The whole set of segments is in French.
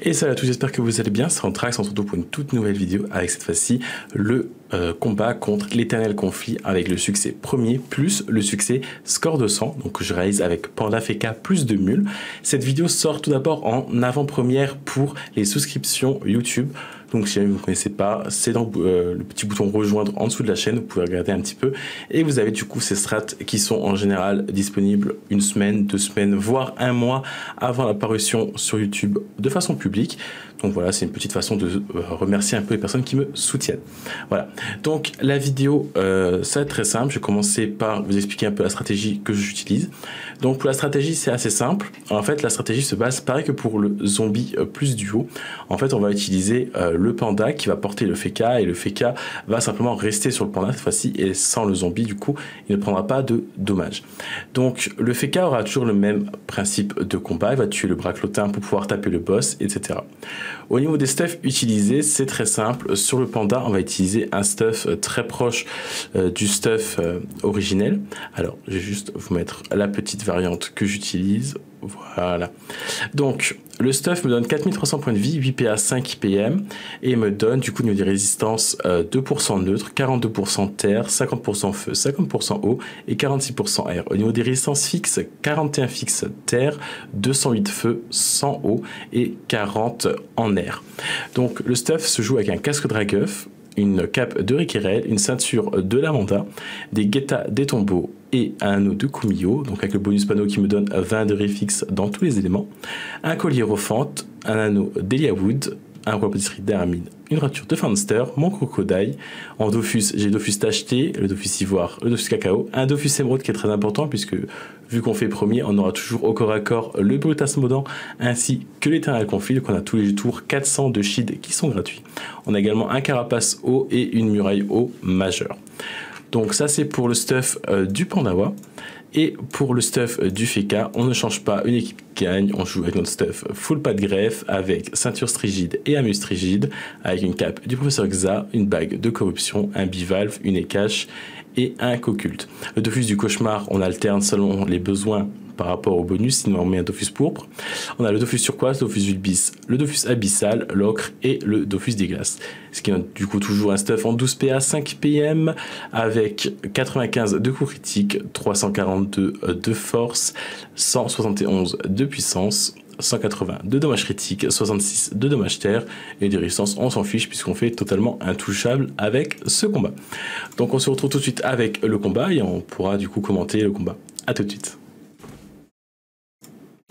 Et salut à tous, j'espère que vous allez bien. C'est Antrax, on se retrouve pour une toute nouvelle vidéo avec cette fois-ci le euh, combat contre l'éternel conflit avec le succès premier plus le succès score de 100. Donc je réalise avec Panda Feka plus de mules. Cette vidéo sort tout d'abord en avant-première pour les souscriptions YouTube. Donc si vous ne connaissez pas, c'est dans euh, le petit bouton rejoindre en dessous de la chaîne, vous pouvez regarder un petit peu. Et vous avez du coup ces strats qui sont en général disponibles une semaine, deux semaines, voire un mois avant l'apparition sur YouTube de façon publique. Donc voilà, c'est une petite façon de euh, remercier un peu les personnes qui me soutiennent. Voilà. Donc la vidéo, euh, ça va être très simple. Je vais commencer par vous expliquer un peu la stratégie que j'utilise. Donc pour la stratégie, c'est assez simple. En fait, la stratégie se base pareil que pour le zombie plus duo. En fait, on va utiliser le panda qui va porter le feka et le feka va simplement rester sur le panda cette fois-ci et sans le zombie du coup il ne prendra pas de dommages. Donc le feka aura toujours le même principe de combat, il va tuer le braclotin pour pouvoir taper le boss etc. Au niveau des stuffs utilisés c'est très simple, sur le panda on va utiliser un stuff très proche euh, du stuff euh, originel. Alors je vais juste vous mettre la petite variante que j'utilise voilà. Donc, le stuff me donne 4300 points de vie, 8 PA, 5 IPM, et me donne du coup une résistance 2% neutre, 42% terre, 50% feu, 50% eau et 46% air. Au niveau des résistances fixes, 41 fixes terre, 208 feu, 100 eau et 40 en air. Donc, le stuff se joue avec un casque Dragueuf, une cape de Rikirel, une ceinture de Lamanda, des guettas des tombeaux et un anneau de Kumio, donc avec le bonus panneau qui me donne 20 de réfix dans tous les éléments, un collier Rofante, un anneau d'Eliawood, un roi pâtisserie d'Armin, une rature de Fanster, mon crocodile. En Dofus, j'ai Dofus tacheté, le Dofus ivoire, le Dofus cacao, un Dofus émeraude qui est très important puisque vu qu'on fait premier, on aura toujours au corps à corps le Brutas Modan ainsi que l'éternel conflit. Donc on a tous les tours 400 de shield qui sont gratuits. On a également un carapace haut et une muraille haut majeure. Donc ça c'est pour le stuff euh, du Pandawa. Et pour le stuff euh, du Feka, on ne change pas une équipe qui gagne, on joue avec notre stuff full pas de greffe, avec ceinture strigide et amus strigide, avec une cape du professeur Xa, une bague de corruption, un bivalve, une écache et un coculte. Le Dofus du cauchemar, on alterne selon les besoins par rapport au bonus, sinon on met un Dofus pourpre. On a le Dofus turquoise, le Dofus vulbis, le Dofus abyssal, l'ocre et le Dofus des glaces. Ce qui est du coup toujours un stuff en 12 PA, 5 PM avec 95 de coups critiques, 342 de force, 171 de puissance. 180 de dommages critiques, 66 de dommages terre et des résistances, on s'en fiche puisqu'on fait totalement intouchable avec ce combat. Donc on se retrouve tout de suite avec le combat et on pourra du coup commenter le combat. A tout de suite.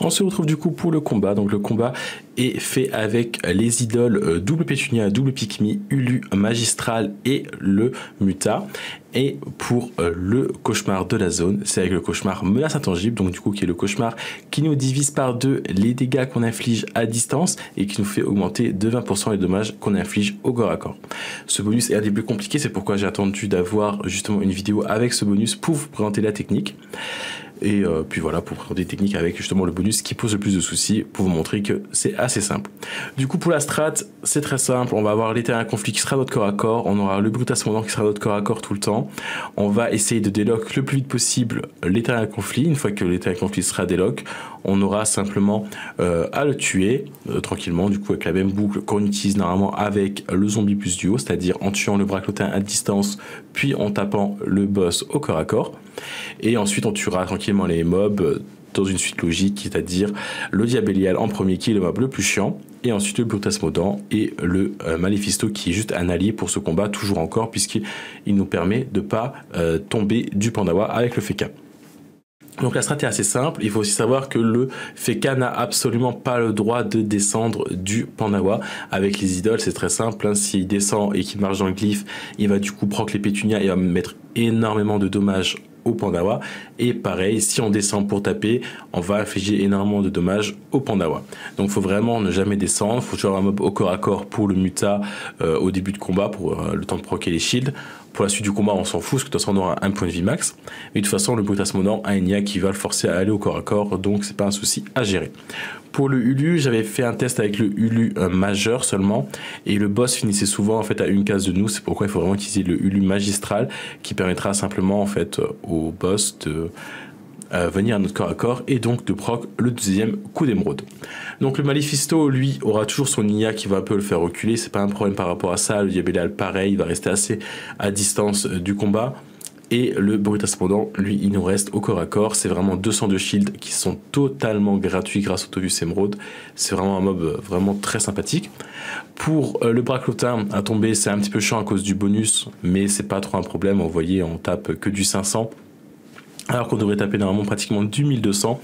On se retrouve du coup pour le combat. Donc le combat est fait avec les idoles euh, double pétunia, double pygmy, ulu magistral et le muta. Et pour euh, le cauchemar de la zone, c'est avec le cauchemar menace intangible, donc du coup qui est le cauchemar qui nous divise par deux les dégâts qu'on inflige à distance et qui nous fait augmenter de 20% les dommages qu'on inflige au corps à corps. Ce bonus est un des plus compliqués, c'est pourquoi j'ai attendu d'avoir justement une vidéo avec ce bonus pour vous présenter la technique. Et euh, puis voilà, pour présenter des techniques avec justement le bonus qui pose le plus de soucis, pour vous montrer que c'est assez simple. Du coup, pour la strat, c'est très simple. On va avoir l'éternel conflit qui sera notre corps à corps. On aura le brutas qui sera notre corps à corps tout le temps. On va essayer de délock le plus vite possible l'éternel conflit. Une fois que l'éternel conflit sera délock, on aura simplement euh, à le tuer euh, tranquillement, du coup avec la même boucle qu'on utilise normalement avec le zombie plus duo, c'est-à-dire en tuant le braclotin à distance, puis en tapant le boss au corps à corps. Et ensuite, on tuera tranquillement les mobs dans une suite logique, c'est-à-dire le Diabélial en premier qui est le mob le plus chiant, et ensuite le Brutasmodan et le euh, Malefisto qui est juste un allié pour ce combat, toujours encore, puisqu'il nous permet de pas euh, tomber du Pandawa avec le Feka. Donc la stratégie est assez simple. Il faut aussi savoir que le Feka n'a absolument pas le droit de descendre du Pandawa. Avec les idoles, c'est très simple. Hein. S'il descend et qu'il marche dans le glyphe, il va du coup proc les pétunias et va mettre énormément de dommages au Pandawa. Et pareil, si on descend pour taper, on va infliger énormément de dommages au Pandawa. Donc faut vraiment ne jamais descendre. Faut toujours un mob au corps à corps pour le Muta euh, au début de combat, pour euh, le temps de proquer les shields. Pour la suite du combat, on s'en fout, parce que de toute façon, on aura un point de vie max. Mais de toute façon, le Brutas Monant a une IA qui va le forcer à aller au corps à corps, donc c'est pas un souci à gérer. Pour le Ulu, j'avais fait un test avec le Ulu majeur seulement, et le boss finissait souvent en fait à une case de nous. C'est pourquoi il faut vraiment utiliser le Ulu magistral, qui permettra simplement en fait au boss de euh, venir à notre corps à corps et donc de proc le deuxième coup d'émeraude. Donc le Malifisto, lui, aura toujours son IA qui va un peu le faire reculer, c'est pas un problème par rapport à ça. Le Diabellal, pareil, il va rester assez à distance euh, du combat. Et le Brutus cependant, lui, il nous reste au corps à corps. C'est vraiment 200 de shield qui sont totalement gratuits grâce au Tovus Emerald. C'est vraiment un mob euh, vraiment très sympathique. Pour le Braclotin à tomber, c'est un petit peu chiant à cause du bonus, mais c'est pas trop un problème. Vous voyez, on tape que du 500 alors qu'on devrait taper normalement pratiquement du 1200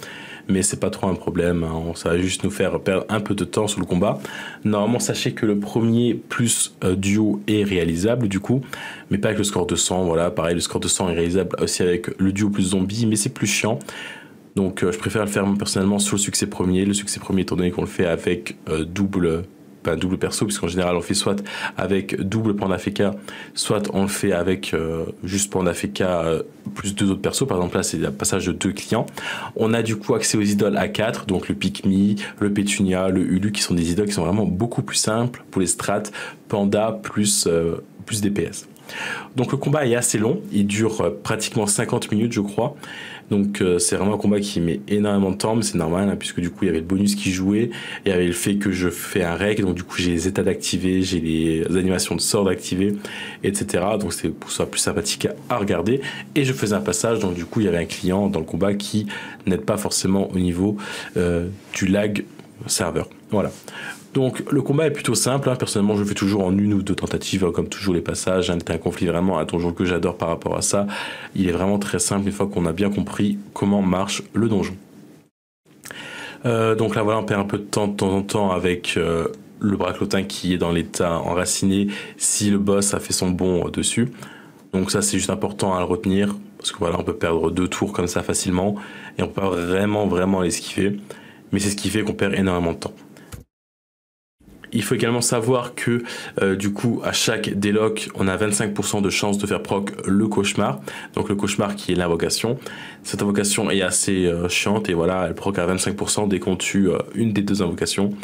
mais c'est pas trop un problème, hein. ça va juste nous faire perdre un peu de temps sur le combat. Normalement, sachez que le premier plus euh, duo est réalisable du coup, mais pas avec le score de 100, voilà, pareil, le score de 100 est réalisable aussi avec le duo plus zombie, mais c'est plus chiant. Donc euh, je préfère le faire personnellement sur le succès premier, le succès premier étant donné qu'on le fait avec euh, double pas un double perso, puisqu'en général on fait soit avec double Panda FK, soit on le fait avec euh, juste Panda FK euh, plus deux autres persos. Par exemple là c'est le passage de deux clients. On a du coup accès aux idoles A4, donc le Pikmi, le Petunia, le Ulu, qui sont des idoles qui sont vraiment beaucoup plus simples pour les strats, Panda plus, euh, plus DPS. Donc le combat est assez long, il dure pratiquement 50 minutes je crois. Donc euh, c'est vraiment un combat qui met énormément de temps, mais c'est normal, hein, puisque du coup il y avait le bonus qui jouait, il y avait le fait que je fais un rec, donc du coup j'ai les états d'activer, j'ai les animations de sort d'activer, etc. Donc c'est pour ça plus sympathique à regarder. Et je faisais un passage, donc du coup il y avait un client dans le combat qui n'aide pas forcément au niveau euh, du lag serveur. Voilà. Donc le combat est plutôt simple, hein. personnellement je le fais toujours en une ou deux tentatives, hein, comme toujours les passages, hein. c'est un conflit vraiment un donjon que j'adore par rapport à ça, il est vraiment très simple une fois qu'on a bien compris comment marche le donjon. Euh, donc là voilà on perd un peu de temps de temps en temps avec euh, le braclotin qui est dans l'état enraciné si le boss a fait son bond dessus. Donc ça c'est juste important à le retenir parce que voilà on peut perdre deux tours comme ça facilement et on peut pas vraiment vraiment l'esquiver mais c'est ce qui fait qu'on perd énormément de temps. Il faut également savoir que euh, du coup à chaque déloc on a 25% de chance de faire proc le cauchemar. Donc le cauchemar qui est l'invocation. Cette invocation est assez euh, chiante et voilà elle proc à 25% dès qu'on tue euh, une des deux invocations.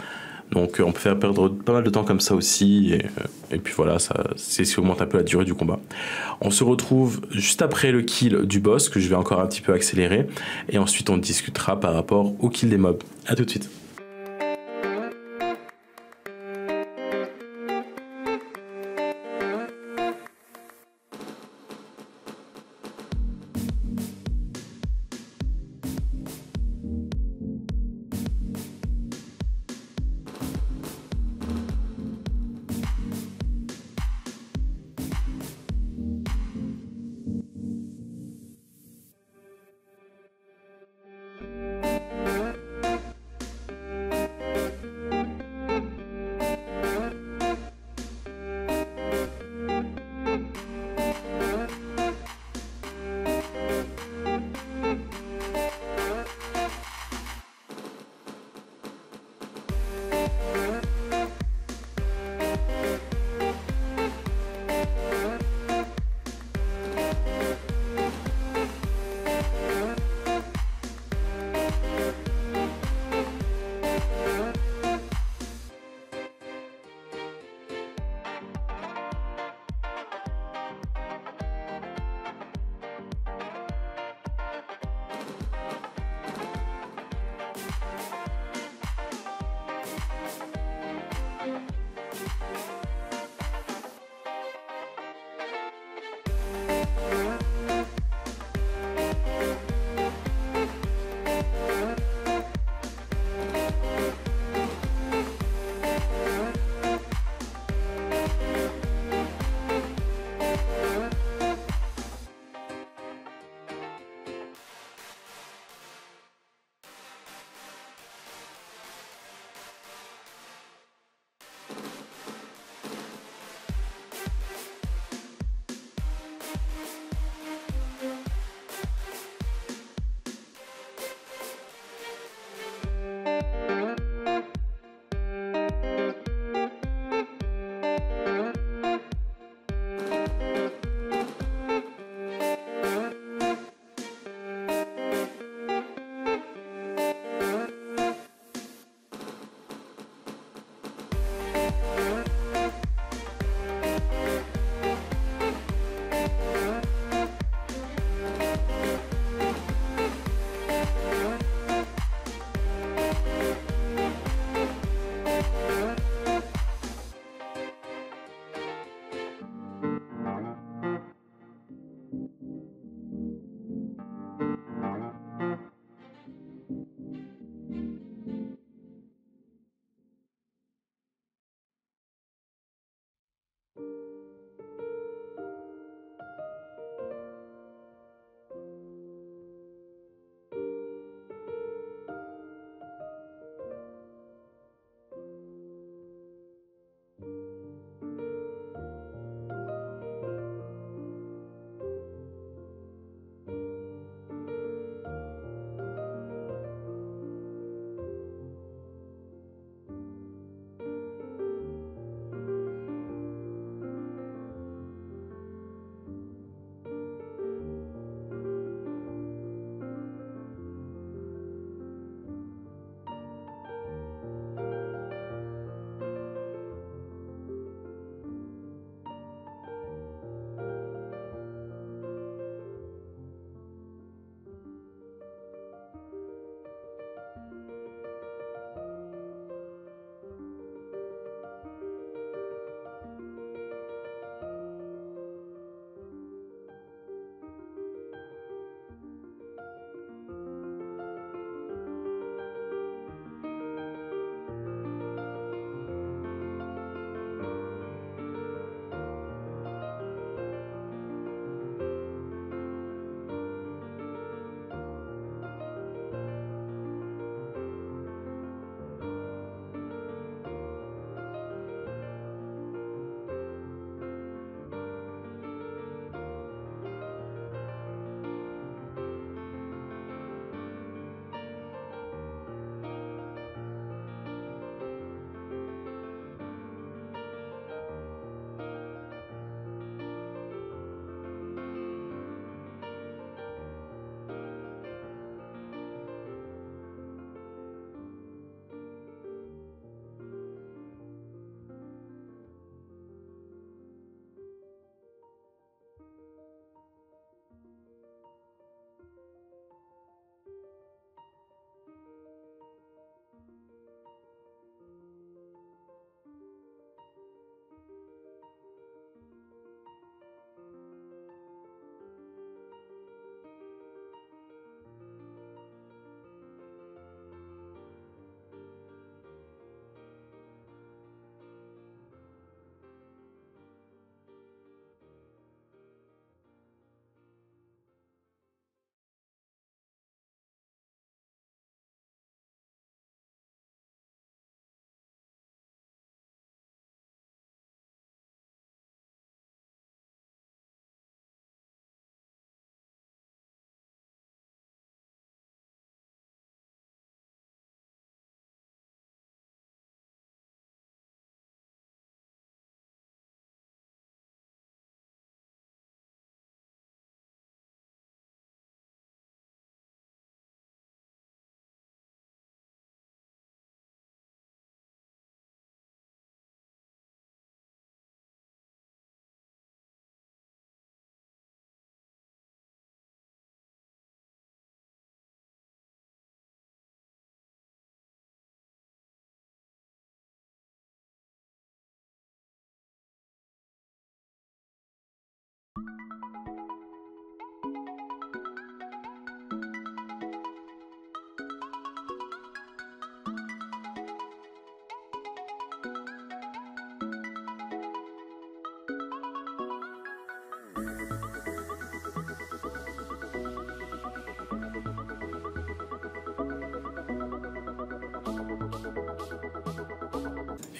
Donc on peut faire perdre pas mal de temps comme ça aussi et, puis voilà c'est ce qui augmente un peu la durée du combat. On se retrouve juste après le kill du boss que je vais encore un petit peu accélérer et ensuite on discutera par rapport au kill des mobs. A tout de suite.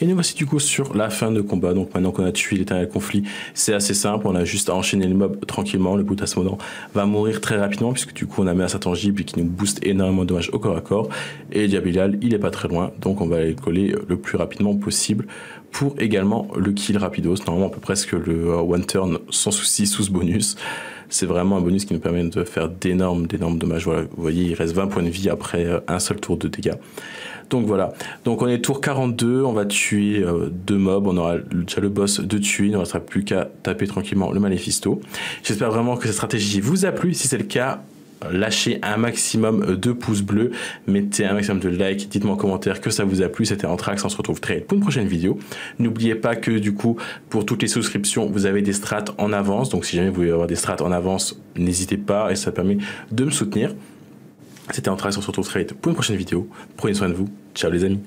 Et nous voici du coup sur la fin de combat. Donc maintenant qu'on a tué l'éternel conflit, c'est assez simple. On a juste à enchaîner le mob tranquillement. Le Boutasmodon va mourir très rapidement puisque du coup on a mis un tangible qui nous booste énormément de dommages au corps à corps. Et Diabilal, il est pas très loin. Donc on va aller coller le plus rapidement possible pour également le kill rapidos. Normalement on peut presque le euh, one turn sans souci sous ce bonus. C'est vraiment un bonus qui nous permet de faire d'énormes, d'énormes dommages. Voilà, vous voyez, il reste 20 points de vie après euh, un seul tour de dégâts. Donc voilà. Donc on est tour 42, on va tuer euh, deux mobs, on aura déjà le boss de tuer, il ne restera plus qu'à taper tranquillement le Malefisto. J'espère vraiment que cette stratégie vous a plu. Si c'est le cas, lâchez un maximum de pouces bleus, mettez un maximum de likes, dites-moi en commentaire que ça vous a plu, c'était Anthrax, on se retrouve très vite pour une prochaine vidéo. N'oubliez pas que du coup, pour toutes les souscriptions, vous avez des strats en avance, donc si jamais vous voulez avoir des strats en avance, n'hésitez pas et ça permet de me soutenir. C'était Anthrax, on se retrouve très vite pour une prochaine vidéo. Prenez soin de vous, ciao les amis.